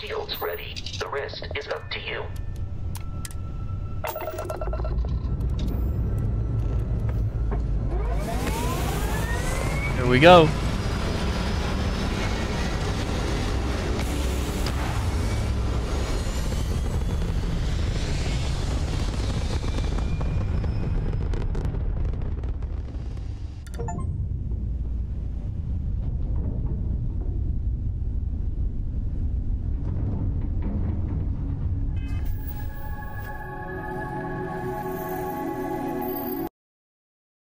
shields ready. The rest is up to you. Here we go.